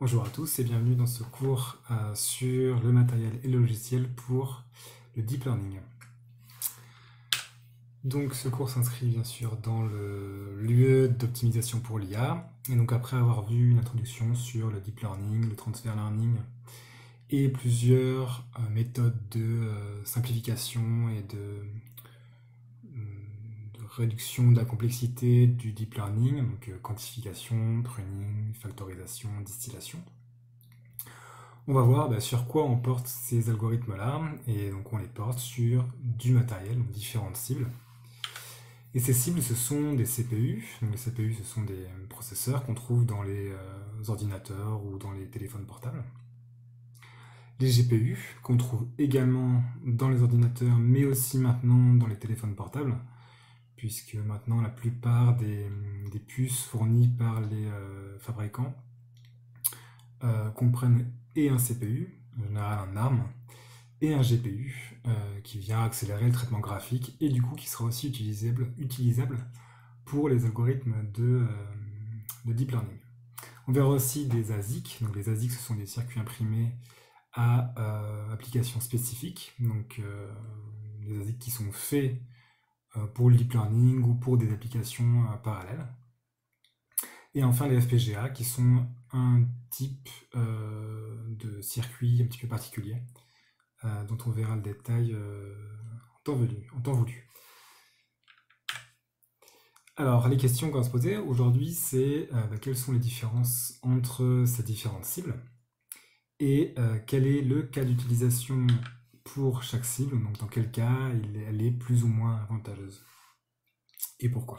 Bonjour à tous et bienvenue dans ce cours euh, sur le matériel et le logiciel pour le deep learning. Donc ce cours s'inscrit bien sûr dans le lieu d'optimisation pour l'IA. Et donc après avoir vu une introduction sur le deep learning, le transfer learning et plusieurs euh, méthodes de euh, simplification et de réduction de la complexité du deep learning, donc euh, quantification, pruning, factorisation, distillation. On va voir bah, sur quoi on porte ces algorithmes-là, et donc on les porte sur du matériel, donc différentes cibles. Et ces cibles, ce sont des CPU. Donc les CPU, ce sont des processeurs qu'on trouve dans les euh, ordinateurs ou dans les téléphones portables. Les GPU, qu'on trouve également dans les ordinateurs, mais aussi maintenant dans les téléphones portables puisque maintenant la plupart des, puces fournies par les euh, fabricants euh, comprennent et un CPU, en général un ARM, et un GPU euh, qui vient accélérer le traitement graphique et du coup qui sera aussi utilisable, pour les algorithmes de, de, deep learning. On verra aussi des ASIC. Donc les ASIC ce sont des circuits imprimés à applications spécifiques. Donc les ASIC qui sont faits pour le deep learning ou pour des applications euh, parallèles. Et enfin les FPGA qui sont un type euh, de circuit un petit peu particulier dont on verra le détail en temps, voulu, en temps voulu. Alors, les questions qu'on va se poser aujourd'hui, c'est bah, quelles sont les différences entre ces différentes cibles et quel est le cas d'utilisation pour chaque cible, donc dans quel cas elle est plus ou moins avantageuse. Et pourquoi?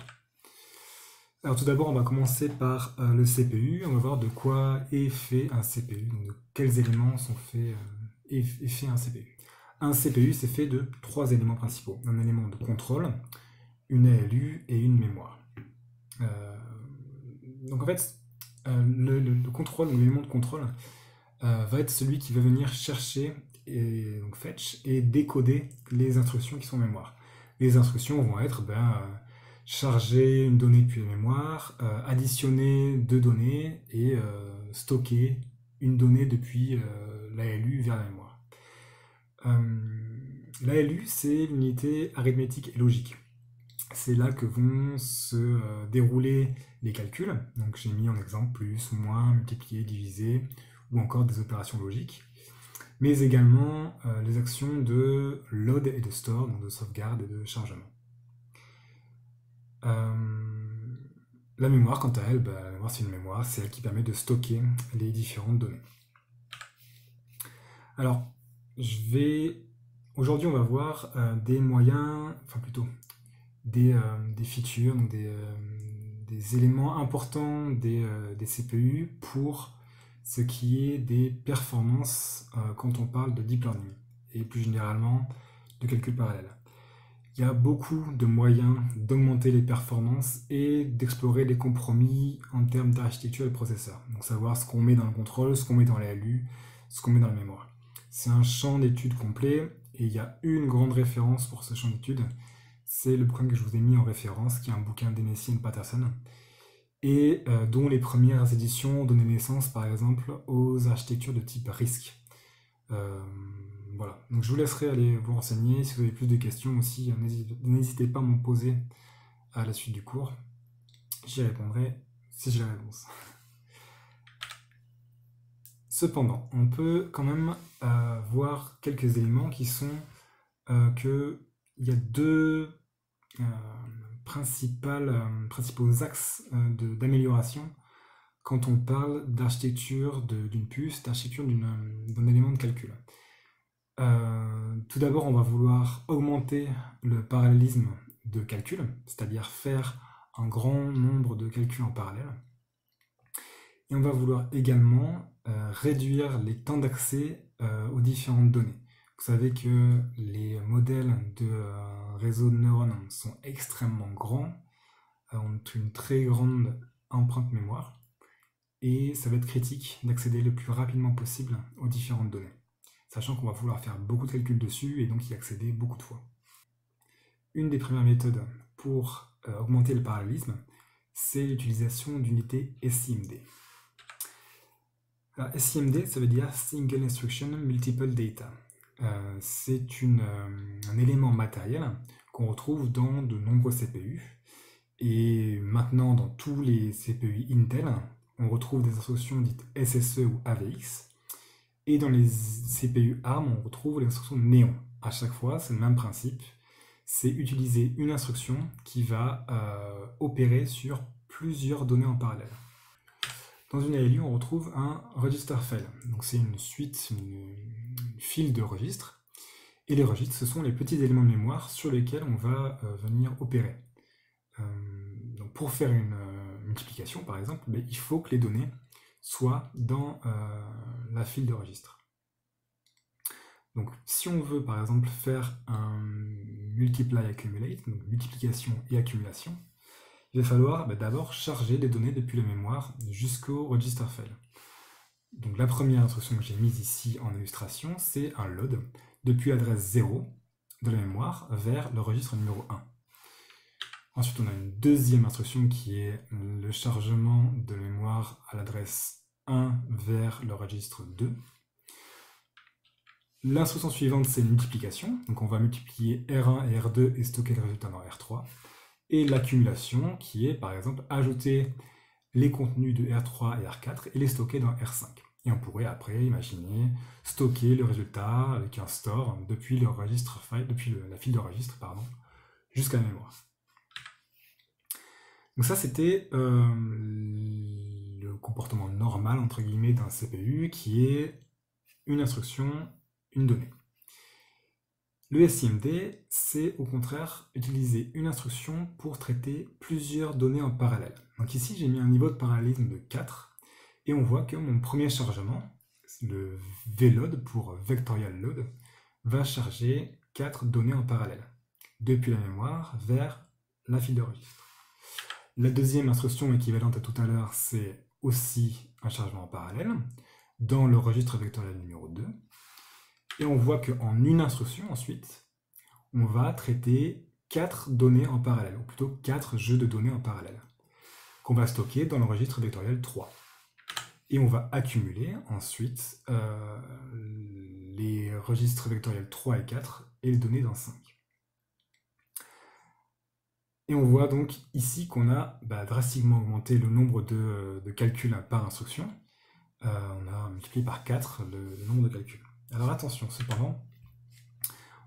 Alors tout d'abord, on va commencer par euh, le CPU. On va voir de quoi est fait un CPU, donc de quels éléments sont faits, euh, est, fait un CPU. Un CPU, c'est fait de trois éléments principaux. Un élément de contrôle, une ALU et une mémoire. Euh, donc en fait, le, le, contrôle, l'élément de contrôle, va être celui qui va venir chercher et donc fetch et décoder les instructions qui sont mémoire. Les instructions vont être ben, euh, charger une donnée depuis la mémoire, euh, additionner deux données et euh, stocker une donnée depuis l'ALU vers la mémoire. L'ALU, c'est l'unité arithmétique et logique. C'est là que vont se dérouler les calculs. J'ai mis en exemple plus, moins, multiplier, diviser, ou encore des opérations logiques mais également euh, les actions de load et de store, donc de sauvegarde et de chargement. Euh, la mémoire, quant à elle, bah, la mémoire c'est une mémoire, c'est elle qui permet de stocker les différentes données. Alors, je vais... Aujourd'hui, on va voir euh, des moyens, enfin plutôt, des, features, donc des, éléments importants des, des CPU pour ce qui est des performances euh, quand on parle de deep learning et plus généralement de calcul parallèle. Il y a beaucoup de moyens d'augmenter les performances et d'explorer les compromis en termes d'architecture et de processeur. Donc savoir ce qu'on met dans le contrôle, ce qu'on met dans les LU, ce qu'on met dans la mémoire. C'est un champ d'études complet et il y a une grande référence pour ce champ d'études. C'est le bouquin que je vous ai mis en référence, qui est un bouquin d'Enessi et Patterson, et euh, dont les premières éditions donné naissance par exemple aux architectures de type RISC. Euh, voilà, donc je vous laisserai aller vous renseigner. Si vous avez plus de questions aussi, n'hésitez pas à m'en poser à la suite du cours. J'y répondrai si j'ai la réponse. Cependant, on peut quand même euh, voir quelques éléments qui sont que il y a deux euh, principaux axes euh, d'amélioration quand on parle d'architecture d'une puce, d'architecture d'un élément de calcul. Euh, tout d'abord, on va vouloir augmenter le parallélisme de calcul, c'est-à-dire faire un grand nombre de calculs en parallèle. Et on va vouloir également réduire les temps d'accès aux différentes données. Vous savez que les modèles de euh, réseau de neurones sont extrêmement grands, euh, ont une très grande empreinte mémoire, et ça va être critique d'accéder le plus rapidement possible aux différentes données, sachant qu'on va vouloir faire beaucoup de calculs dessus et donc y accéder beaucoup de fois. Une des premières méthodes pour euh, augmenter le parallélisme, c'est l'utilisation d'unités SIMD. SIMD, ça veut dire Single Instruction Multiple Data. Euh, c'est euh, un élément matériel qu'on retrouve dans de nombreux CPU. Et maintenant, dans tous les CPU Intel, on retrouve des instructions dites SSE ou AVX. Et dans les CPU ARM, on retrouve les instructions Néon. À chaque fois, c'est le même principe. C'est utiliser une instruction qui va euh, opérer sur plusieurs données en parallèle. Dans une ALU, on retrouve un register file. Donc c'est une suite, une, file de registres. Et les registres, ce sont les petits éléments de mémoire sur lesquels on va euh, venir opérer. Euh, donc pour faire une euh, multiplication, par exemple, ben, il faut que les données soient dans la file de registres. Donc si on veut par exemple faire un multiply accumulate, donc multiplication et accumulation, il va falloir bah, d'abord charger des données depuis la mémoire jusqu'au register file. Donc la première instruction que j'ai mise ici en illustration, c'est un load depuis l'adresse 0 de la mémoire vers le registre numéro 1. Ensuite, on a une deuxième instruction qui est le chargement de la mémoire à l'adresse 1 vers le registre 2. L'instruction suivante, c'est une multiplication. Donc on va multiplier R1 et R2 et stocker le résultat dans R3 et l'accumulation qui est par exemple ajouter les contenus de R3 et R4 et les stocker dans R5. Et on pourrait après imaginer stocker le résultat avec un store depuis le registre file, depuis la file de registre pardon, jusqu'à la mémoire. Donc ça c'était euh, le comportement normal entre guillemets d'un CPU qui est une instruction, une donnée. Le SIMD, c'est au contraire utiliser une instruction pour traiter plusieurs données en parallèle. Donc ici, j'ai mis un niveau de parallélisme de 4, et on voit que mon premier chargement, le VLOAD pour Vectorial Load, va charger 4 données en parallèle, depuis la mémoire vers la file de registre. La deuxième instruction équivalente à tout à l'heure, c'est aussi un chargement en parallèle, dans le registre vectoriel numéro 2, et on voit qu'en une instruction, ensuite, on va traiter quatre données en parallèle, ou plutôt quatre jeux de données en parallèle, qu'on va stocker dans le registre vectoriel 3. Et on va accumuler ensuite euh, les registres vectoriels 3 et 4 et les données dans 5. Et on voit donc ici qu'on a bah, drastiquement augmenté le nombre de, calculs par instruction. Euh, on a multiplié par 4 le nombre de calculs. Alors attention, cependant,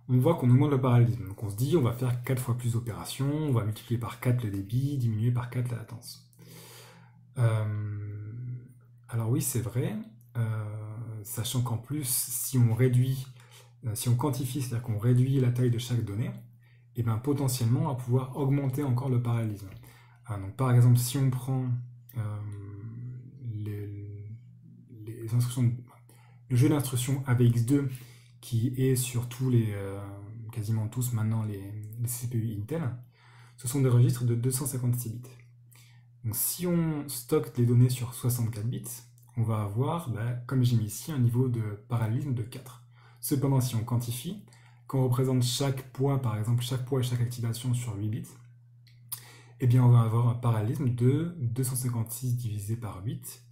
on voit qu'on augmente le parallélisme. Donc on se dit, on va faire 4 fois plus d'opérations, on va multiplier par 4 le débit, diminuer par 4 la latence. Euh, alors oui, c'est vrai, euh, sachant qu'en plus, si on réduit, euh, si on quantifie, c'est-à-dire qu'on réduit la taille de chaque donnée, et eh bien potentiellement on va pouvoir augmenter encore le parallélisme. donc par exemple, si on prend les, les, instructions, le jeu d'instruction AVX2 qui est sur tous les, euh, quasiment tous maintenant les, CPU Intel, ce sont des registres de 256 bits. Donc si on stocke les données sur 64 bits, on va avoir, bah, comme j'ai mis ici, un niveau de parallélisme de 4. Cependant, si on quantifie, quand on représente chaque poids, par exemple chaque poids et chaque activation sur 8 bits, eh bien on va avoir un parallélisme de 256 divisé par 8,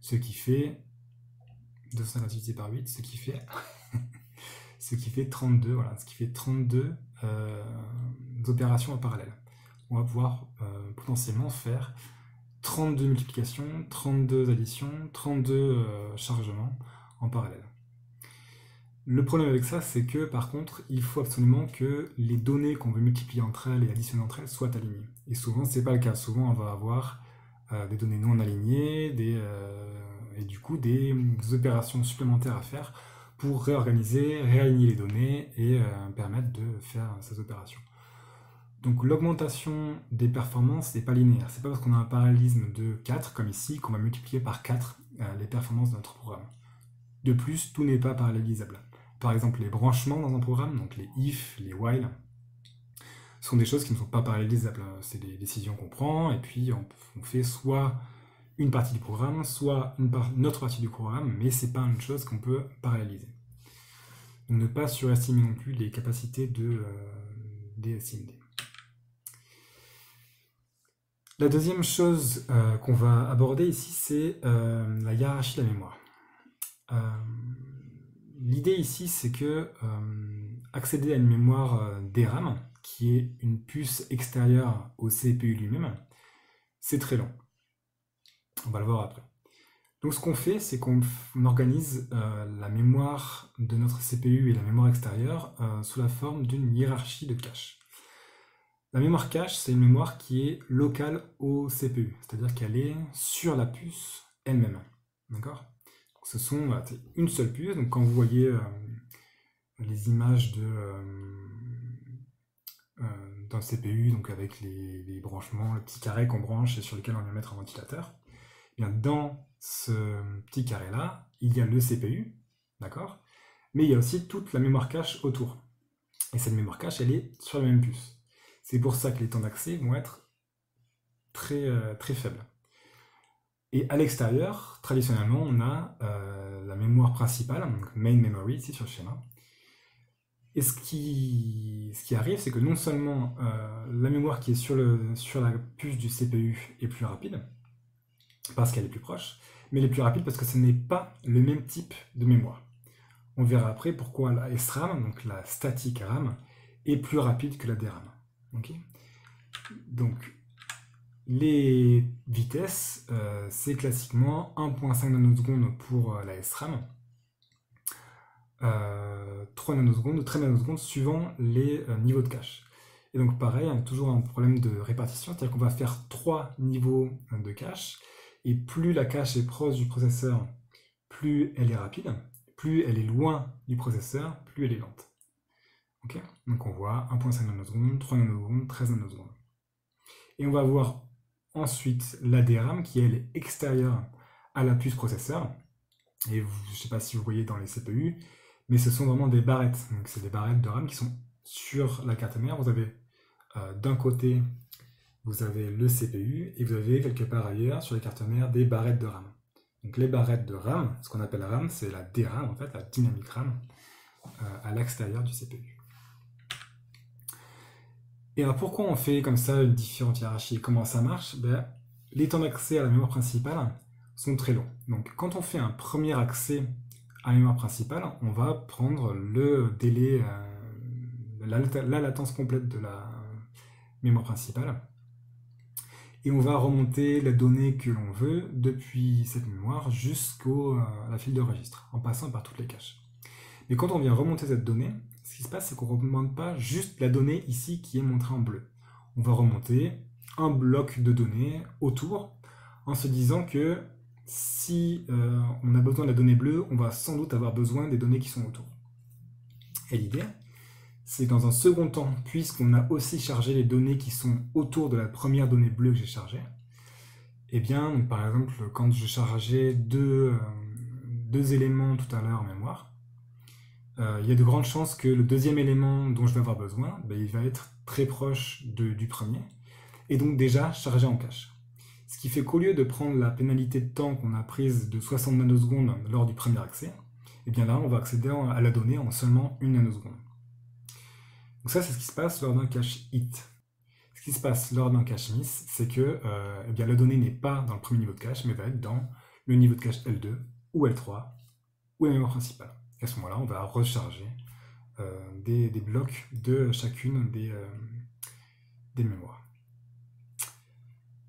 ce qui fait 250 divisé par 8, ce qui fait ce qui fait 32, voilà, ce qui fait 32 euh, opérations en parallèle. On va pouvoir euh, potentiellement faire 32 multiplications, 32 additions, 32 euh, chargements en parallèle. Le problème avec ça, c'est que par contre, il faut absolument que les données qu'on veut multiplier entre elles et additionner entre elles soient alignées. Et souvent, ce n'est pas le cas. Souvent, on va avoir des données non alignées, des, et du coup des, opérations supplémentaires à faire pour réorganiser, réaligner les données et euh, permettre de faire ces opérations. Donc l'augmentation des performances n'est pas linéaire. C'est pas parce qu'on a un parallélisme de 4, comme ici, qu'on va multiplier par 4 euh, les performances de notre programme. De plus, tout n'est pas parallélisable. Par exemple, les branchements dans un programme, donc les if, les while, sont des choses qui ne sont pas parallélisables. C'est des décisions qu'on prend, et puis on fait soit une partie du programme, soit une, autre partie du programme, mais c'est pas une chose qu'on peut paralléliser. Donc ne pas surestimer non plus les capacités de, euh, des SIMD. La deuxième chose euh, qu'on va aborder ici, c'est euh, la hiérarchie de la mémoire. L'idée ici, c'est que accéder à une mémoire DRAM, qui est une puce extérieure au CPU lui-même, c'est très long. On va le voir après. Donc ce qu'on fait, c'est qu'on organise euh, la mémoire de notre CPU et la mémoire extérieure euh, sous la forme d'une hiérarchie de cache. La mémoire cache, c'est une mémoire qui est locale au CPU, c'est-à-dire qu'elle est sur la puce elle-même. D'accord? Ce sont une seule puce, donc quand vous voyez euh, les images de d'un CPU, donc avec les, les branchements, le petit carré qu'on branche et sur lequel on vient mettre un ventilateur, dans ce petit carré-là, il y a le CPU, d'accord? Mais il y a aussi toute la mémoire cache autour. Et cette mémoire cache, elle est sur la même puce. C'est pour ça que les temps d'accès vont être très, euh, très faibles. Et à l'extérieur, traditionnellement, on a euh, la mémoire principale, donc main memory ici sur le schéma. Et ce qui, ce qui arrive, c'est que non seulement euh, la mémoire qui est sur, le, sur la puce du CPU est plus rapide, parce qu'elle est plus proche, mais elle est plus rapide parce que ce n'est pas le même type de mémoire. On verra après pourquoi la SRAM, donc la static RAM, est plus rapide que la DRAM. donc, les vitesses, euh, c'est classiquement 1.5 nanosecondes pour euh, la SRAM, 3 euh, nanosecondes, 13 nanosecondes suivant les niveaux de cache. Et donc pareil, toujours un problème de répartition, c'est-à-dire qu'on va faire 3 niveaux de cache, et plus la cache est proche du processeur, plus elle est rapide. Plus elle est loin du processeur, plus elle est lente. Donc on voit 1.5 nanosecondes, 3 nanosecondes, 13 nanosecondes. Et on va voir ensuite la DRAM qui elle est extérieure à la puce processeur. Et je ne sais pas si vous voyez dans les CPU, mais ce sont vraiment des barrettes. Donc c'est des barrettes de RAM qui sont sur la carte mère. Vous avez euh, d'un côté vous avez le CPU et vous avez quelque part ailleurs sur les cartes mères des barrettes de RAM. Donc les barrettes de RAM, ce qu'on appelle RAM, c'est la DRAM en fait, la dynamic RAM, euh, à l'extérieur du CPU. Et alors pourquoi on fait comme ça une différente hiérarchie Comment ça marche? Ben, Les temps d'accès à la mémoire principale sont très longs. Donc quand on fait un premier accès à la mémoire principale, on va prendre le délai, euh, la latence complète de la mémoire principale et on va remonter la donnée que l'on veut depuis cette mémoire jusqu'à euh, la file de registre, en passant par toutes les caches. Mais quand on vient remonter cette donnée, ce qui se passe, c'est qu'on ne remonte pas juste la donnée ici qui est montrée en bleu. On va remonter un bloc de données autour, en se disant que si euh, on a besoin de la donnée bleue, on va sans doute avoir besoin des données qui sont autour. Et l'idée, c'est dans un second temps, puisqu'on a aussi chargé les données qui sont autour de la première donnée bleue que j'ai chargée, eh bien, par exemple, quand je chargeais deux, euh, deux éléments tout à l'heure en mémoire, euh, il y a de grandes chances que le deuxième élément dont je vais avoir besoin, ben, il va être très proche du premier, et donc déjà chargé en cache. Ce qui fait qu'au lieu de prendre la pénalité de temps qu'on a prise de 60 nanosecondes lors du premier accès, eh bien là, on va accéder à la donnée en seulement une nanoseconde. Donc ça, c'est ce qui se passe lors d'un cache hit. Ce qui se passe lors d'un cache miss, c'est que euh, eh bien, la donnée n'est pas dans le premier niveau de cache, mais va être dans le niveau de cache L2 ou L3 ou la mémoire principale. Et à ce moment-là, on va recharger euh, des, blocs de chacune des, euh, des mémoires.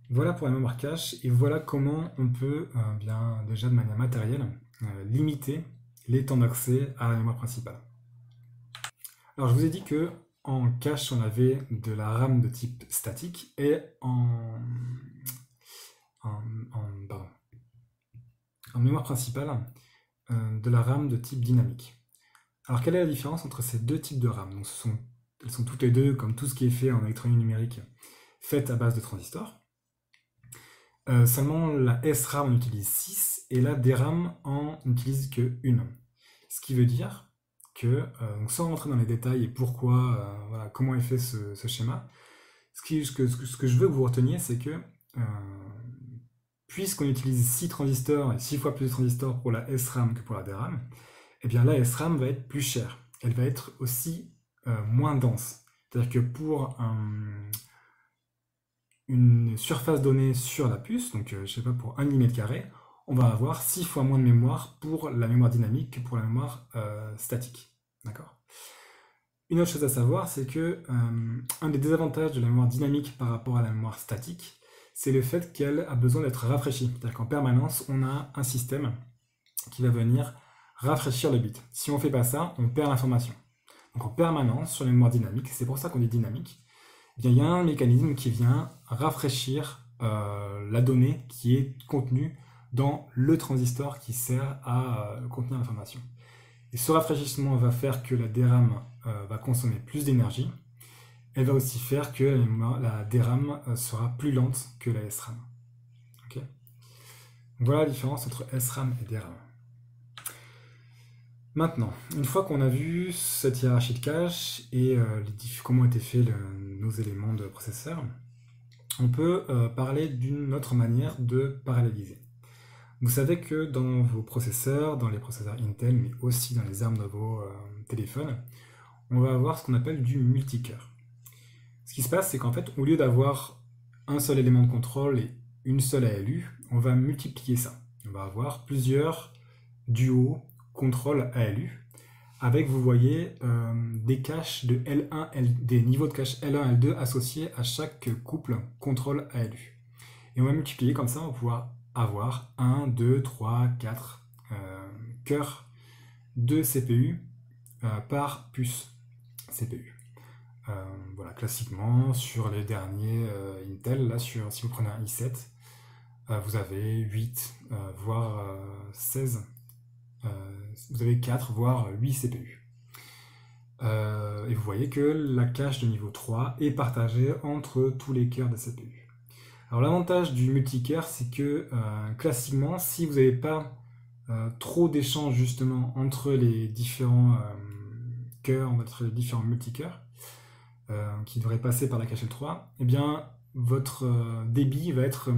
Voilà pour la mémoire cache, et voilà comment on peut, bien, déjà de manière matérielle, limiter les temps d'accès à la mémoire principale. Alors je vous ai dit que en cache, on avait de la RAM de type statique et en, mémoire principale, euh, de la RAM de type dynamique. Alors quelle est la différence entre ces deux types de RAM Elles sont toutes les deux, comme tout ce qui est fait en électronique numérique, faites à base de transistors. Euh, seulement la SRAM en utilise 6 et la DRAM en utilise que 1. Ce qui veut dire que, euh, sans rentrer dans les détails et pourquoi, euh, voilà, comment est fait ce, schéma, ce, qui, ce, que, ce, que, je veux que vous reteniez, c'est que euh, puisqu'on utilise 6 transistors et 6 fois plus de transistors pour la SRAM que pour la DRAM, eh bien la SRAM va être plus chère. Elle va être aussi moins dense. C'est-à-dire que pour une surface donnée sur la puce, donc je sais pas, pour 1 mm, on va avoir 6 fois moins de mémoire pour la mémoire dynamique que pour la mémoire euh, statique. Une autre chose à savoir, c'est que euh, un des désavantages de la mémoire dynamique par rapport à la mémoire statique, c'est le fait qu'elle a besoin d'être rafraîchie. C'est-à-dire qu'en permanence, on a un système qui va venir rafraîchir le bit. Si on ne fait pas ça, on perd l'information. Donc en permanence, sur la mémoire dynamique, c'est pour ça qu'on dit dynamique, eh il y a un mécanisme qui vient rafraîchir euh, la donnée qui est contenue dans le transistor qui sert à euh, contenir l'information. Et ce rafraîchissement va faire que la DRAM euh, va consommer plus d'énergie. Elle va aussi faire que la, DRAM euh, sera plus lente que la SRAM. voilà la différence entre SRAM et DRAM. Maintenant, une fois qu'on a vu cette hiérarchie de cache et comment étaient faits nos éléments de processeur, on peut parler d'une autre manière de paralléliser. Vous savez que dans vos processeurs, dans les processeurs Intel, mais aussi dans les armes de vos euh, téléphones, on va avoir ce qu'on appelle du multicœur. Ce qui se passe, c'est qu'en fait, au lieu d'avoir un seul élément de contrôle et une seule ALU, on va multiplier ça. On va avoir plusieurs duos contrôle ALU, avec, vous voyez, euh, des caches de L1, des niveaux de cache L1, L2 associés à chaque couple contrôle ALU. Et on va multiplier comme ça, on va pouvoir avoir 1, 2, 3, 4 cœurs de CPU euh, par puce CPU. Euh, voilà, classiquement, sur les derniers euh, Intel, là, sur, si vous prenez un i7, vous avez 8, voire 16, vous avez 4, voire 8 CPU. et vous voyez que la cache de niveau 3 est partagée entre tous les cœurs de CPU. Alors l'avantage du multicœur, c'est que euh, classiquement, si vous n'avez pas euh, trop d'échanges justement entre les différents euh, cœurs, entre les différents multicœurs, qui devraient passer par la cache L3, eh bien votre débit va être,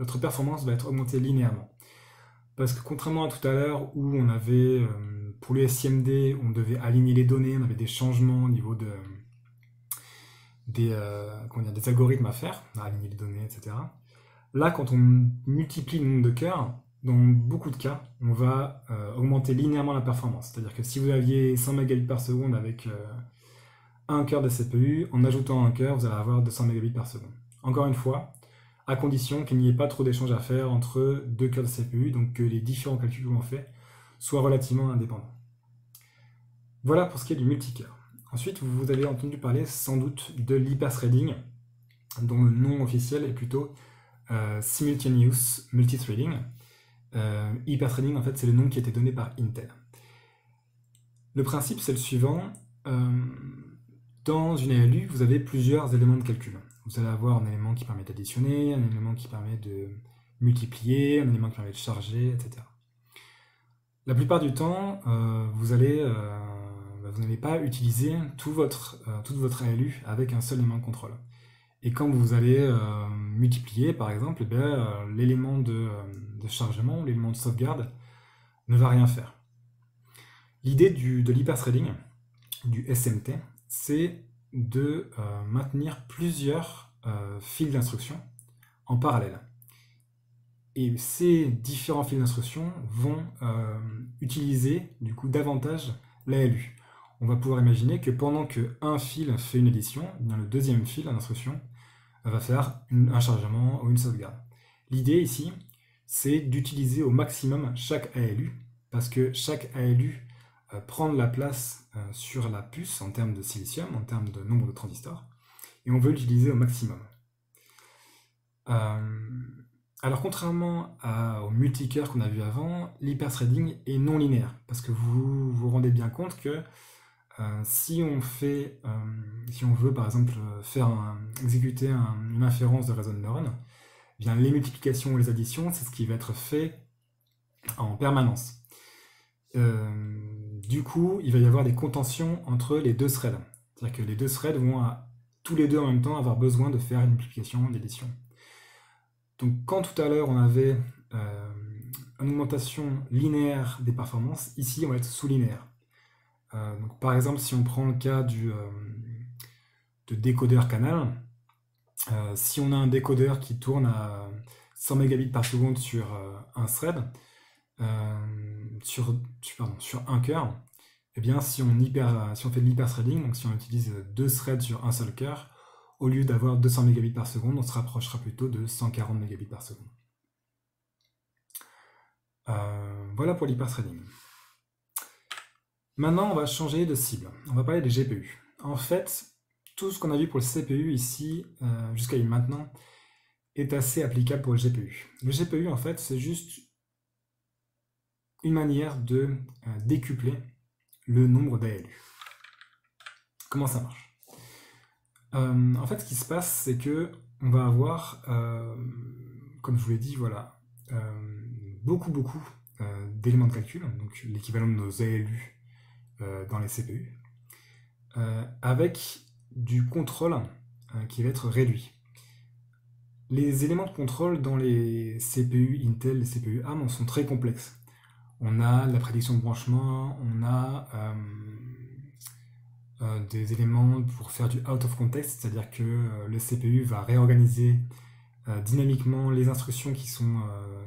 votre performance va être augmentée linéairement. Parce que contrairement à tout à l'heure où on avait, pour le SIMD, on devait aligner les données, on avait des changements au niveau de, des, euh, des algorithmes à faire, à aligner les données, etc. Là, quand on multiplie le nombre de cœurs, dans beaucoup de cas, on va euh, augmenter linéairement la performance. C'est-à-dire que si vous aviez 100 mégabits par seconde avec euh, un cœur de CPU, en ajoutant un cœur, vous allez avoir 200 mégabits par seconde. Encore une fois, à condition qu'il n'y ait pas trop d'échanges à faire entre deux cœurs de CPU, donc que les différents calculs que l'on fait soient relativement indépendants. Voilà pour ce qui est du multicœur. Ensuite, vous avez entendu parler sans doute de l'hyperthreading, dont le nom officiel est plutôt euh, Simultaneous Multithreading. Euh, hyperthreading, en fait, c'est le nom qui a été donné par Intel. Le principe, c'est le suivant. Euh, dans une ALU, vous avez plusieurs éléments de calcul. Vous allez avoir un élément qui permet d'additionner, un élément qui permet de multiplier, un élément qui permet de charger, etc. La plupart du temps, vous allez vous n'allez pas utiliser tout votre, euh, toute votre ALU avec un seul élément de contrôle. Et quand vous allez euh, multiplier, par exemple, eh euh, l'élément de, chargement, l'élément de sauvegarde, ne va rien faire. L'idée de l'hyperthreading, du SMT, c'est de maintenir plusieurs fils d'instruction en parallèle. Et ces différents fils d'instruction vont utiliser du coup davantage l'ALU on va pouvoir imaginer que pendant qu'un fil fait une édition, eh le deuxième fil, d'instruction, va faire un chargement ou une sauvegarde. L'idée ici, c'est d'utiliser au maximum chaque ALU, parce que chaque ALU euh, prend la place euh, sur la puce en termes de silicium, en termes de nombre de transistors, et on veut l'utiliser au maximum. Euh, alors contrairement au multicœur qu'on a vu avant, l'hyperthreading est non linéaire, parce que vous vous rendez bien compte que si on fait, euh, si on veut par exemple faire exécuter une inférence de réseau de neurones, eh bien les multiplications ou les additions, c'est ce qui va être fait en permanence. Euh, du coup, il va y avoir des contentions entre les deux threads. C'est-à-dire que les deux threads vont tous les deux en même temps avoir besoin de faire une multiplication, une addition. Donc quand tout à l'heure on avait une augmentation linéaire des performances, ici on va être sous-linéaire. Euh, par exemple, si on prend le cas du, euh, de décodeur canal, euh, si on a un décodeur qui tourne à 100 mégabits par seconde sur un thread, sur, sur un cœur, eh bien, si on, hyper, si on fait de l'hyperthreading, donc si on utilise deux threads sur un seul cœur, au lieu d'avoir 200 mégabits par seconde, on se rapprochera plutôt de 140 mégabits par seconde. Voilà pour l'hyperthreading. Maintenant, on va changer de cible. On va parler des GPU. En fait, tout ce qu'on a vu pour le CPU ici, euh, jusqu'à maintenant, est assez applicable pour le GPU. Le GPU, en fait, c'est juste une manière de euh, décupler le nombre d'ALU. Comment ça marche? Euh, En fait, ce qui se passe, c'est que on va avoir, comme je vous l'ai dit, voilà, beaucoup, beaucoup d'éléments de calcul, donc l'équivalent de nos ALU dans les CPU, avec du contrôle qui va être réduit. Les éléments de contrôle dans les CPU Intel, les CPU ARM sont très complexes on a la prédiction de branchement, on a euh, euh, des éléments pour faire du out of context, c'est-à-dire que euh, le CPU va réorganiser dynamiquement les instructions qui, sont,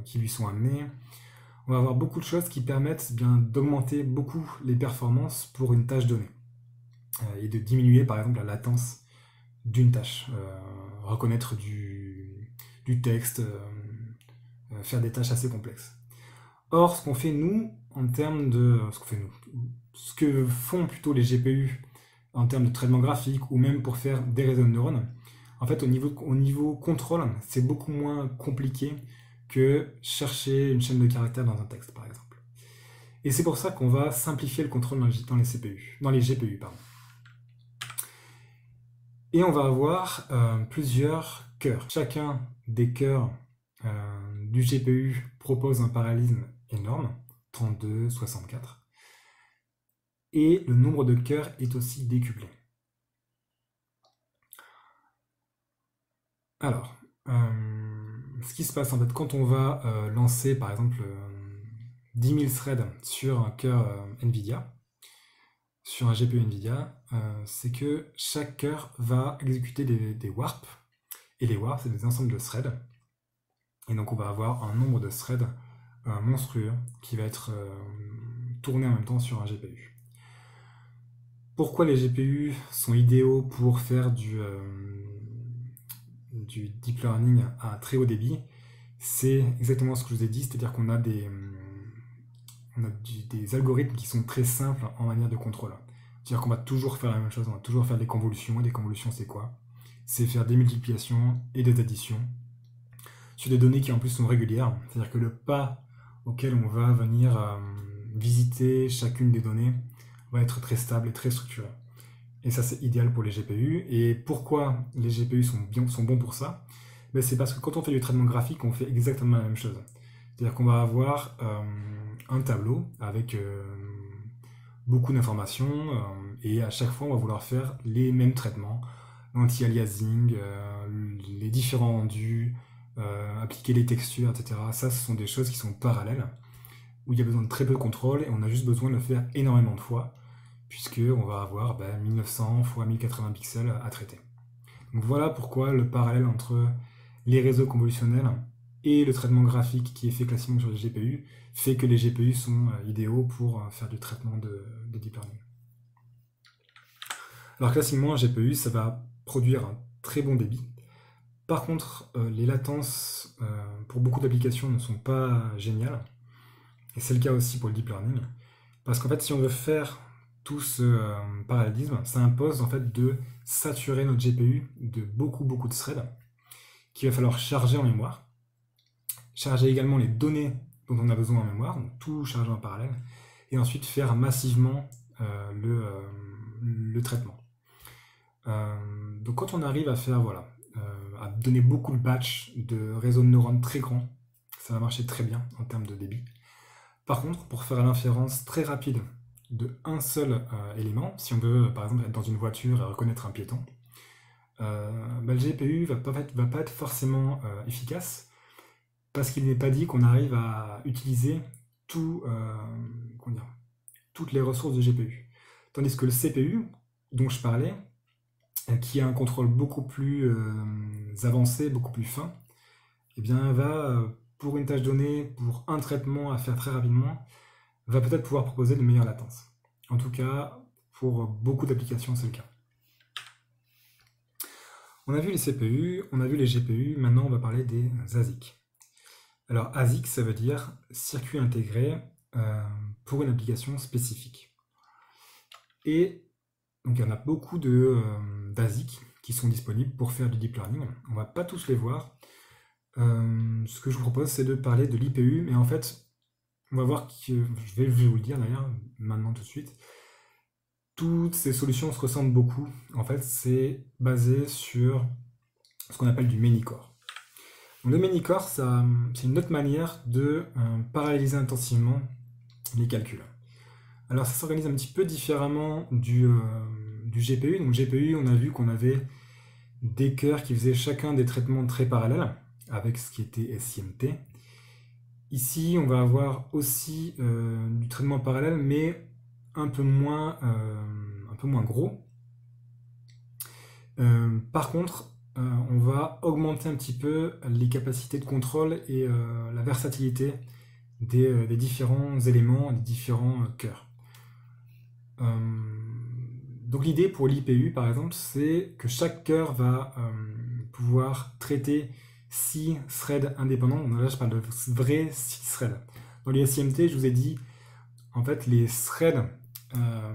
qui lui sont amenées. On va avoir beaucoup de choses qui permettent bien d'augmenter beaucoup les performances pour une tâche donnée et de diminuer par exemple la latence d'une tâche, reconnaître du, texte, faire des tâches assez complexes. Or, ce qu'on fait nous, en termes de. Ce, fait nous, ce que font plutôt les GPU en termes de traitement graphique ou même pour faire des réseaux de neurones, en fait, au niveau, au niveau contrôle, c'est beaucoup moins compliqué que chercher une chaîne de caractères dans un texte, par exemple. Et c'est pour ça qu'on va simplifier le contrôle dans les CPU, dans les GPU, pardon. Et on va avoir euh, plusieurs cœurs. Chacun des cœurs euh, du GPU propose un parallélisme énorme, 32, 64. Et le nombre de cœurs est aussi décuplé. Alors, euh, ce qui se passe en fait quand on va euh, lancer par exemple 10 000 threads sur un cœur euh, NVIDIA, sur un GPU NVIDIA, c'est que chaque cœur va exécuter des, warps. Et les warps, c'est des ensembles de threads. Et donc on va avoir un nombre de threads monstrueux qui va être euh, tourné en même temps sur un GPU. Pourquoi les GPU sont idéaux pour faire du, euh, du deep learning à très haut débit C'est exactement ce que je vous ai dit, c'est-à-dire qu'on a a des algorithmes qui sont très simples en manière de contrôle. C'est-à-dire qu'on va toujours faire la même chose, on va toujours faire des convolutions. Et des convolutions, c'est quoi? C'est faire des multiplications et des additions sur des données qui en plus sont régulières. C'est-à-dire que le pas auquel on va venir euh, visiter chacune des données va être très stable et très structuré. Et ça, c'est idéal pour les GPU. Et pourquoi les GPU sont, bons pour ça? Ben, C'est parce que quand on fait du traitement graphique, on fait exactement la même chose. C'est-à-dire qu'on va avoir euh, un tableau avec euh, beaucoup d'informations et à chaque fois, on va vouloir faire les mêmes traitements, l'anti-aliasing, les différents rendus, euh, appliquer les textures, etc. Ça, ce sont des choses qui sont parallèles, où il y a besoin de très peu de contrôle et on a juste besoin de le faire énormément de fois, puisqu'on va avoir 1900 x 1080 pixels à traiter. Donc voilà pourquoi le parallèle entre les réseaux convolutionnels et le traitement graphique qui est fait classiquement sur les GPU fait que les GPU sont euh, idéaux pour euh, faire du traitement de, de deep learning. Alors classiquement, un GPU, ça va produire un très bon débit, par contre, euh, les latences pour beaucoup d'applications ne sont pas géniales. Et c'est le cas aussi pour le deep learning. Parce qu'en fait, si on veut faire tout ce euh, parallélisme, ça impose en fait de saturer notre GPU de beaucoup beaucoup de threads qu'il va falloir charger en mémoire. Charger également les données dont on a besoin en mémoire, donc tout charger en parallèle, et ensuite faire massivement le, le, traitement. donc quand on arrive à faire voilà, à donner beaucoup de batch de réseaux de neurones très grands. Ça va marcher très bien en termes de débit. Par contre, pour faire l'inférence très rapide de un seul euh, élément, si on veut par exemple être dans une voiture et reconnaître un piéton, euh, bah, le GPU va va pas être forcément euh, efficace parce qu'il n'est pas dit qu'on arrive à utiliser tout, toutes les ressources de GPU. Tandis que le CPU, dont je parlais, qui a un contrôle beaucoup plus avancé, beaucoup plus fin, eh bien, va, pour une tâche donnée, pour un traitement à faire très rapidement, va peut-être pouvoir proposer de meilleures latences. En tout cas, pour beaucoup d'applications, c'est le cas. On a vu les CPU, on a vu les GPU, maintenant on va parler des ASIC. Alors ASIC, ça veut dire circuit intégré euh, pour une application spécifique. Et donc il y en a beaucoup euh, d'ASIC qui sont disponibles pour faire du deep learning. On va pas tous les voir. Euh, ce que je vous propose, c'est de parler de l'IPU, mais en fait, on va voir que je vais, vous le dire d'ailleurs maintenant tout de suite. Toutes ces solutions se ressemblent beaucoup. En fait, c'est basé sur ce qu'on appelle du many-core. Le many-core, c'est une autre manière de euh, paralléliser intensivement les calculs. Alors, ça s'organise un petit peu différemment du, euh, du GPU. Donc, GPU, on a vu qu'on avait des cœurs qui faisaient chacun des traitements très parallèles avec ce qui était SIMT. Ici, on va avoir aussi euh, du traitement parallèle, mais un peu moins, euh, un peu moins gros. Euh, par contre, on va augmenter un petit peu les capacités de contrôle et la versatilité des, des, différents éléments, des différents cœurs. donc l'idée pour l'IPU, par exemple, c'est que chaque cœur va pouvoir traiter 6 threads indépendants. Là, je parle de vrais 6 threads. Dans les SIMT, je vous ai dit, en fait, les threads euh,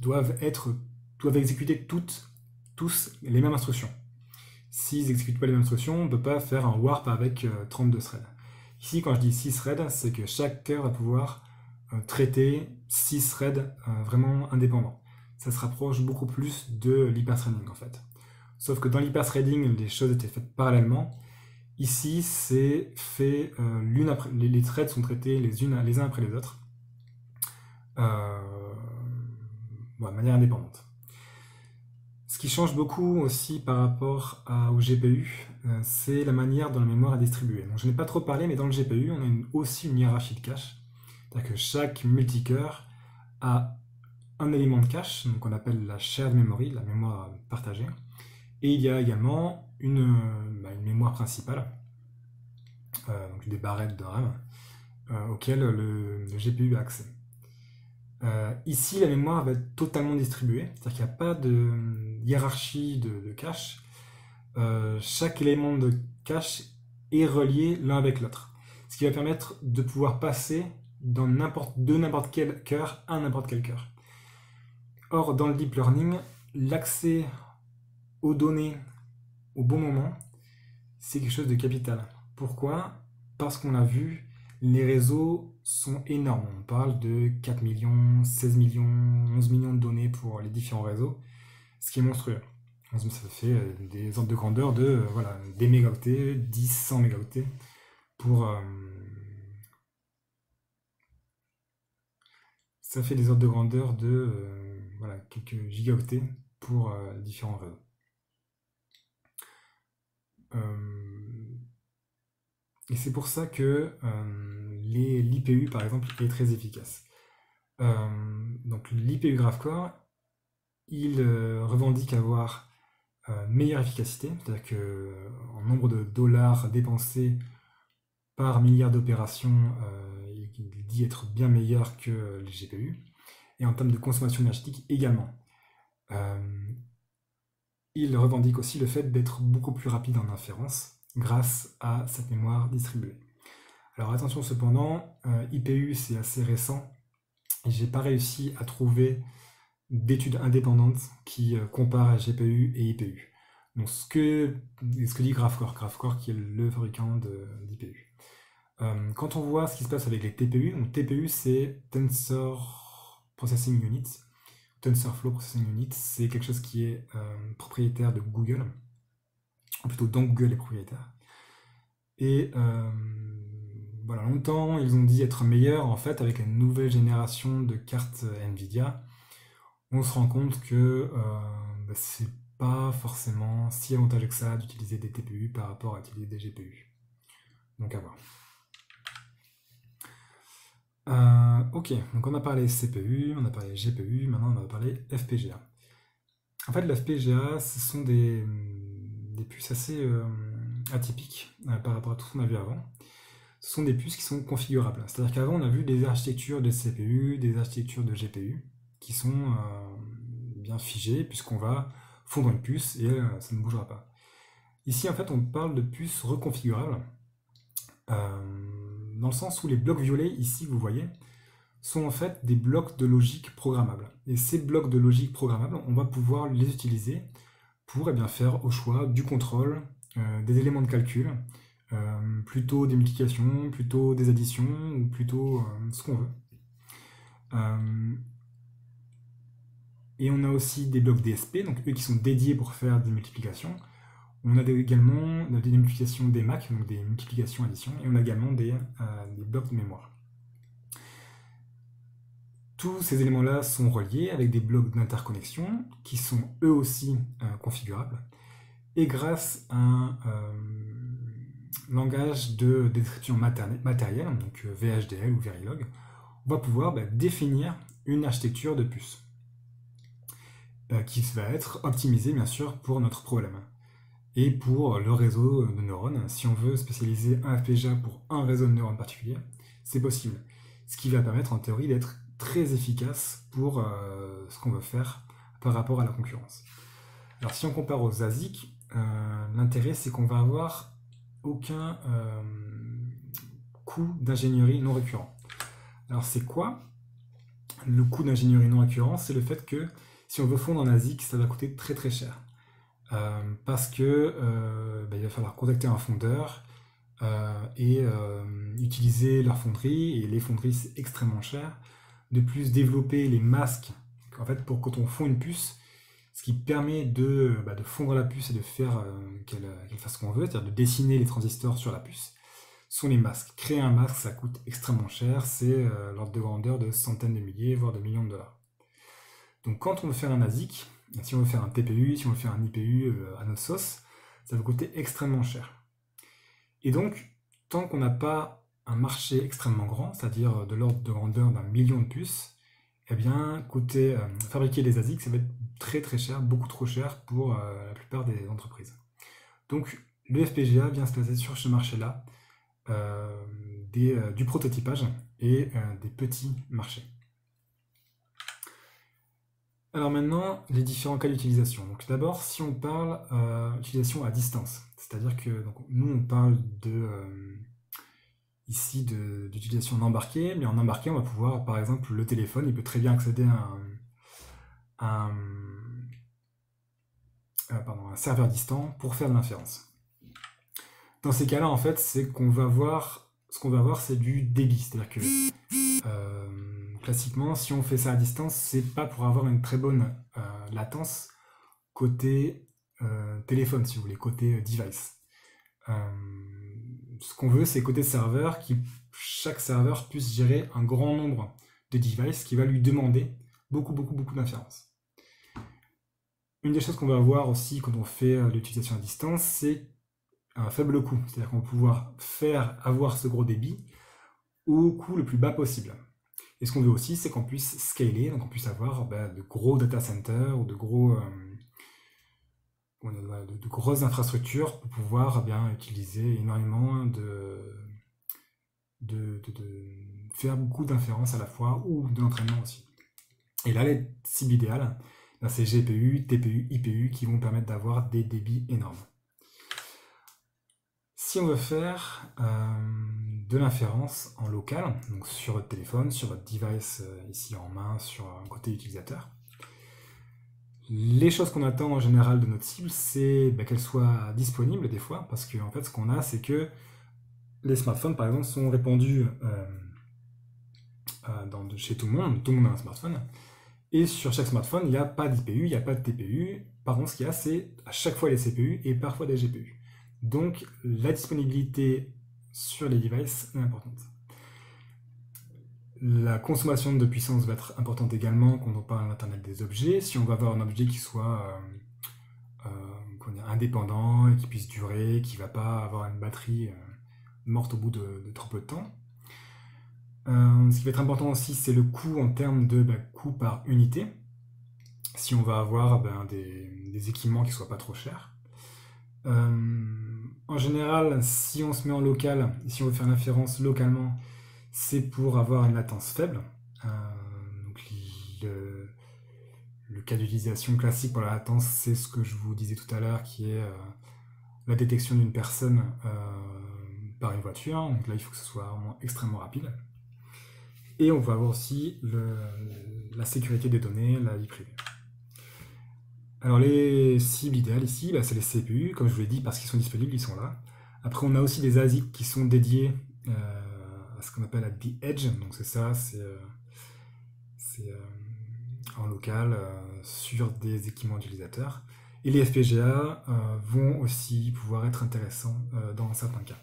doivent être doivent exécuter toutes, tous les mêmes instructions. S'ils n'exécutent pas les mêmes instructions, on ne peut pas faire un warp avec 32 euh, threads. Ici, quand je dis 6 threads, c'est que chaque cœur va pouvoir euh, traiter 6 threads vraiment indépendants. Ça se rapproche beaucoup plus de l'hyperthreading en fait. Sauf que dans l'hyperthreading, les choses étaient faites parallèlement. Ici, c'est fait euh, l'une après les, les, threads sont traités les uns après les autres, euh, de manière indépendante. Ce qui change beaucoup aussi par rapport au GPU, euh, c'est la manière dont la mémoire est distribuée. Donc, je n'ai pas trop parlé, mais dans le GPU, on a aussi une hiérarchie de cache. C'est-à-dire que chaque multicœur a un élément de cache, qu'on appelle la shared memory, la mémoire partagée. Et il y a également une, euh, bah, mémoire principale, euh, donc des barrettes de RAM, euh, auxquelles le, GPU a accès. ici, la mémoire va être totalement distribuée, c'est-à-dire qu'il n'y a pas de hiérarchie de, cache. chaque élément de cache est relié l'un avec l'autre. Ce qui va permettre de pouvoir passer de n'importe quel cœur à n'importe quel cœur. Or, dans le deep learning, l'accès aux données au bon moment, c'est quelque chose de capital. Pourquoi? Parce qu'on l'a vu, les réseaux sont énormes. On parle de 4 millions, 16 millions, 11 millions de données pour les différents réseaux, ce qui est monstrueux. Ça fait euh, des ordres de grandeur de euh, voilà, des mégaoctets, 10, 100 mégaoctets pour... Euh, ça fait des ordres de grandeur de voilà, quelques gigaoctets pour différents réseaux. Euh, et c'est pour ça que euh, l'IPU, par exemple, est très efficace. Euh, donc l'IPU GraphCore, il revendique avoir meilleure efficacité, c'est-à-dire qu'en nombre de dollars dépensés par milliard d'opérations, il dit être bien meilleur que les GPU, et en termes de consommation énergétique également il revendique aussi le fait d'être beaucoup plus rapide en inférence grâce à cette mémoire distribuée. Alors attention cependant, euh, IPU c'est assez récent et j'ai pas réussi à trouver d'études indépendantes qui euh, comparent GPU et IPU. Donc ce que, ce que dit GraphCore, GraphCore qui est le fabricant d'IPU. Euh, quand on voit ce qui se passe avec les TPU, donc TPU c'est Tensor Processing Unit, TensorFlow Processing Unit, c'est quelque chose qui est euh, propriétaire de Google, ou plutôt dont Google est propriétaire. Et euh, voilà, longtemps, ils ont dit être meilleurs. En fait, avec la nouvelle génération de cartes Nvidia, on se rend compte que euh, bah, c'est pas forcément si avantageux que ça d'utiliser des TPU par rapport à utiliser des GPU. Donc à voir. Euh, ok, donc on a parlé CPU, on a parlé GPU, maintenant on va parler FPGA. En fait, l'FPGA, ce sont des, puces assez, euh, atypique par rapport à tout ce qu'on a vu avant. Ce sont des puces qui sont configurables. C'est-à-dire qu'avant, on a vu des architectures de CPU, des architectures de GPU qui sont bien figées, puisqu'on va fondre une puce et ça ne bougera pas. Ici, en fait, on parle de puces reconfigurables, dans le sens où les blocs violets, ici, vous voyez, sont en fait des blocs de logique programmables. Et ces blocs de logique programmables, on va pouvoir les utiliser pour eh bien, faire au choix du contrôle, euh, des éléments de calcul, euh, plutôt des multiplications, plutôt des additions, ou plutôt euh, ce qu'on veut. et on a aussi des blocs DSP, donc eux qui sont dédiés pour faire des multiplications. On a également des multiplications des MAC, donc des multiplications-additions, et on a également des blocs de mémoire. Tous ces éléments-là sont reliés avec des blocs d'interconnexion qui sont eux aussi euh, configurables. Et grâce à un euh, langage de description matérielle, donc euh, VHDL ou Verilog, on va pouvoir bah, définir une architecture de puce qui va être optimisée bien sûr pour notre problème. Et pour le réseau de neurones, si on veut spécialiser un FPGA pour un réseau de neurones particulier, c'est possible. Ce qui va permettre en théorie d'être très efficace pour euh, ce qu'on veut faire par rapport à la concurrence. Alors si on compare aux ASIC, euh, l'intérêt c'est qu'on va avoir aucun euh, coût d'ingénierie non récurrent. Alors c'est quoi le coût d'ingénierie non récurrent? C'est le fait que si on veut fondre en ASIC, ça va coûter très très cher. Parce que ben, il va falloir contacter un fondeur et utiliser leur fonderie, et les fonderies c'est extrêmement cher de plus développer les masques, en fait, pour quand on fond une puce, ce qui permet de, bah, fondre la puce et de faire euh, qu'elle fasse ce qu'on veut, c'est-à-dire de dessiner les transistors sur la puce, sont les masques. Créer un masque, ça coûte extrêmement cher, c'est euh, l'ordre de grandeur de centaines de milliers, voire de millions de dollars. Donc quand on veut faire un ASIC, si on veut faire un TPU, si on veut faire un IPU euh, à notre sauce, ça va coûter extrêmement cher. Et donc, tant qu'on n'a pas un marché extrêmement grand, c'est-à-dire de l'ordre de grandeur d'un million de puces, eh bien, coûter, euh, fabriquer des ASIC, ça va être très très cher, beaucoup trop cher pour euh, la plupart des entreprises. Donc, le FPGA vient se placer sur ce marché-là euh, du prototypage et des petits marchés. Alors maintenant, les différents cas d'utilisation. Donc d'abord, si on parle d'utilisation à distance, c'est-à-dire que nous on parle de ici d'utilisation d'embarqué, mais en embarqué, on va pouvoir, par exemple, le téléphone, il peut très bien accéder à un, euh, serveur distant pour faire de l'inférence. Dans ces cas-là, en fait, c'est qu'on va voir, ce qu'on va voir, c'est du débit, c'est-à-dire que euh, classiquement, si on fait ça à distance, c'est pas pour avoir une très bonne euh, latence côté téléphone, si vous voulez, côté device ce qu'on veut, c'est côté serveur, que chaque serveur puisse gérer un grand nombre de devices qui va lui demander beaucoup, beaucoup, beaucoup d'inférences. Une des choses qu'on va avoir aussi quand on fait euh, l'utilisation à distance, c'est un faible coût. C'est-à-dire qu'on va pouvoir faire avoir ce gros débit au coût le plus bas possible. Et ce qu'on veut aussi, c'est qu'on puisse scaler, donc on puisse avoir bah, de gros data centers ou de gros euh, de, grosses infrastructures pour pouvoir bien utiliser énormément de, de, faire beaucoup d'inférences à la fois ou de l'entraînement aussi. Et là, les cibles idéales, ben, c'est GPU, TPU, IPU qui vont permettre d'avoir des débits énormes. Si on veut faire euh, de l'inférence en local, donc sur votre téléphone, sur votre device euh, ici en main, sur un côté utilisateur, les choses qu'on attend en général de notre cible, c'est bah, qu'elle soit disponible des fois, parce qu'en en fait, ce qu'on a, c'est que les smartphones, par exemple, sont répandus euh, chez tout le monde, tout le monde a un smartphone, et sur chaque smartphone, il n'y a pas d'IPU, il n'y a pas de TPU. Par contre, ce qu'il y a, c'est à chaque fois les CPU et parfois des GPU. Donc, la disponibilité sur les devices est importante. La consommation de puissance va être importante également quand on parle d'Internet des objets. Si on va avoir un objet qui soit euh, euh, indépendant et qui puisse durer, qui ne va pas avoir une batterie euh, morte au bout de, trop peu de temps. ce qui va être important aussi, c'est le coût en termes de bah, coût par unité. Si on va avoir ben, des, équipements qui ne soient pas trop chers. En général, si on se met en local, si on veut faire l'inférence localement, c'est pour avoir une latence faible. le, le, cas d'utilisation classique pour la latence, c'est ce que je vous disais tout à l'heure, qui est la détection d'une personne par une voiture. Donc là, il faut que ce soit extrêmement rapide. Et on va avoir aussi la sécurité des données, la vie privée. Alors les cibles idéales ici, bah, c'est les CPU, comme je vous l'ai dit, parce qu'ils sont disponibles, ils sont là. Après, on a aussi des ASIC qui sont dédiés euh, à ce qu'on appelle la The Edge. Donc c'est ça, c'est euh, euh, en local sur des équipements utilisateurs. Et les FPGA vont aussi pouvoir être intéressants dans certains cas.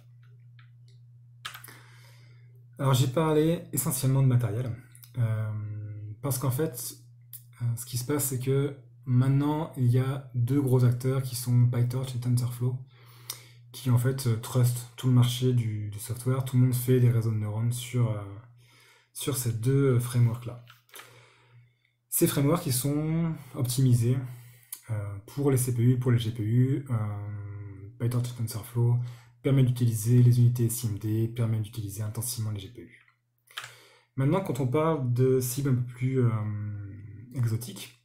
Alors j'ai parlé essentiellement de matériel, parce qu'en fait, ce qui se passe, c'est que maintenant, il y a deux gros acteurs qui sont PyTorch et TensorFlow, qui en fait euh, trustent tout le marché du, software. Tout le monde fait des réseaux de neurones sur, sur ces deux frameworks-là. Ces frameworks, sont optimisés pour les CPU, pour les GPU. PyTorch et TensorFlow permet d'utiliser les unités SIMD, permet d'utiliser intensivement les GPU. Maintenant, quand on parle de cibles un peu plus euh, exotiques,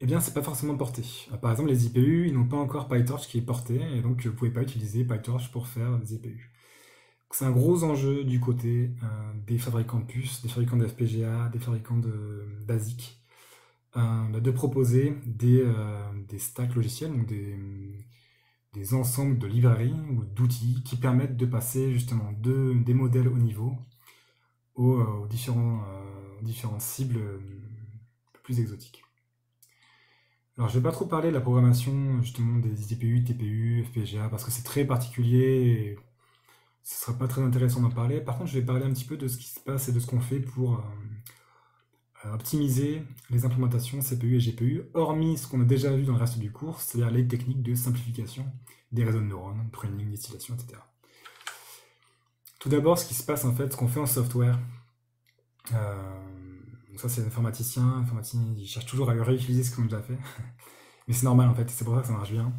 eh bien, c'est pas forcément porté. Euh, par exemple, les IPU, ils n'ont pas encore PyTorch qui est porté, et donc vous pouvez pas utiliser PyTorch pour faire des IPU. C'est un gros enjeu du côté euh, des fabricants de puces, des fabricants de FPGA, des fabricants de, de proposer des, stacks logiciels, donc des, ensembles de librairies ou d'outils qui permettent de passer justement de, des modèles au niveau aux, euh, différents, euh, différentes cibles euh, plus exotiques. Alors je ne vais pas trop parler de la programmation justement des IPU, TPU, FPGA parce que c'est très particulier et ce ne sera pas très intéressant d'en parler. Par contre je vais parler un petit peu de ce qui se passe et de ce qu'on fait pour optimiser les implémentations CPU et GPU, hormis ce qu'on a déjà vu dans le reste du cours, c'est-à-dire les techniques de simplification des réseaux de neurones, pruning, distillation, etc. Tout d'abord, ce qui se passe en fait, ce qu'on fait en software, euh, ça c'est l'informaticien, l'informaticien il cherche toujours à réutiliser ce qu'on a déjà fait, mais c'est normal en fait, c'est pour ça que ça marche bien.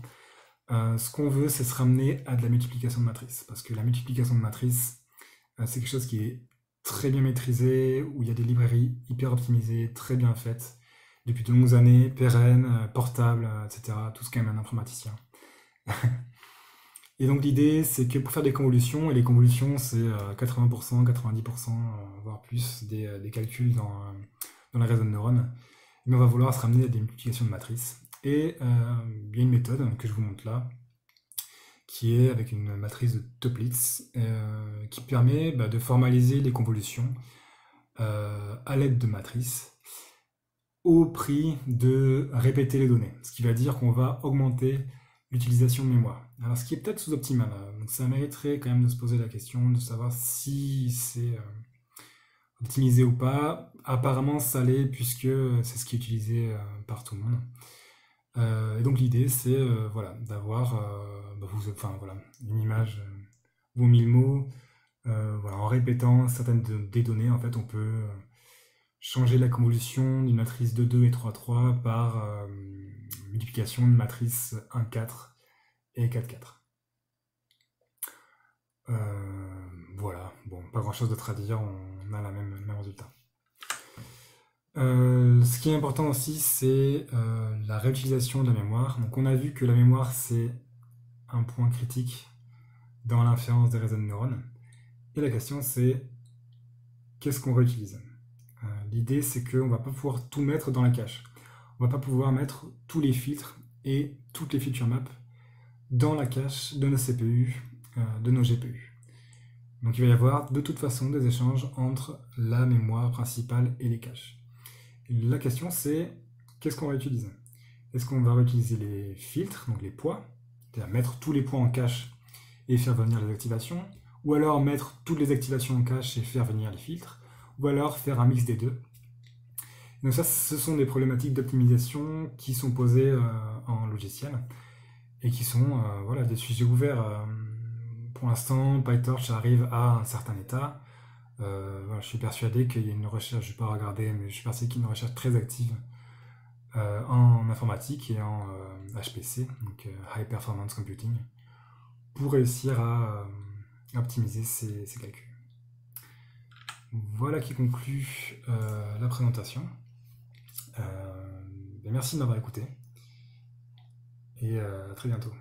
Euh, ce qu'on veut, c'est se ramener à de la multiplication de matrices, parce que la multiplication de matrices, euh, c'est quelque chose qui est très bien maîtrisé, où il y a des librairies hyper optimisées, très bien faites, depuis de longues années, pérennes, euh, portables, etc. Tout ce qu'aime un informaticien. et donc l'idée, c'est que pour faire des convolutions, et les convolutions, c'est 80%, euh, 90%, voire plus, des, calculs dans, dans la réseau de neurones, mais on va vouloir se ramener à des multiplications de matrices. Et il y a une méthode que je vous montre là, qui est avec une matrice de Toeplitz, euh, qui permet bah, de formaliser les convolutions euh, à l'aide de matrices au prix de répéter les données. Ce qui va dire qu'on va augmenter l'utilisation mémoire. Alors ce qui est peut-être sous-optimal, hein. donc ça mériterait quand même de se poser la question de savoir si c'est euh, optimisé ou pas. Apparemment ça l'est puisque c'est ce qui est utilisé par tout le monde. Euh, et donc l'idée, c'est euh, voilà, d'avoir euh, bah, enfin, voilà, une image vaut mille mots. voilà, en répétant certaines des données, en fait, on peut changer la convolution d'une matrice de 2 et 3, 3 par multiplication d'une matrice 1, 4 et 4, 4. voilà, bon, pas grand chose d'autre à dire, on a la même, le même résultat. Euh, ce qui est important aussi, c'est euh, la réutilisation de la mémoire. Donc on a vu que la mémoire, c'est un point critique dans l'inférence des réseaux de neurones. Et la question, c'est qu'est-ce qu'on réutilise? Euh, L'idée, c'est qu'on ne va pas pouvoir tout mettre dans la cache. On va pas pouvoir mettre tous les filtres et toutes les feature maps dans la cache de nos CPU, de nos GPU. Donc il va y avoir de toute façon des échanges entre la mémoire principale et les caches. La question c'est qu'est-ce qu'on va utiliser? Est-ce qu'on va réutiliser les filtres, donc les poids, c'est-à-dire mettre tous les poids en cache et faire venir les activations, ou alors mettre toutes les activations en cache et faire venir les filtres, ou alors faire un mix des deux? Donc ça, ce sont des problématiques d'optimisation qui sont posées euh, en logiciel et qui sont euh, voilà, des sujets ouverts. Euh, pour l'instant, PyTorch arrive à un certain état. Je suis persuadé qu'il y a une recherche, je ne vais pas regarder, mais je suis persuadé qu'il y a une recherche très active en informatique et en HPC, donc High Performance Computing, pour réussir à optimiser ces, calculs. Voilà qui conclut la présentation. Ben, merci de m'avoir écouté et à très bientôt.